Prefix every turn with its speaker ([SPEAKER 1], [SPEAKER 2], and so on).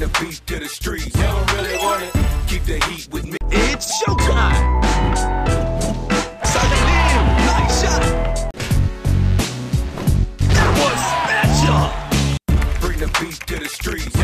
[SPEAKER 1] the beat to the streets. You don't really want it. Keep the heat with me. It's showtime.
[SPEAKER 2] Salim, nice shot. That
[SPEAKER 1] was special. Bring the beat to the streets.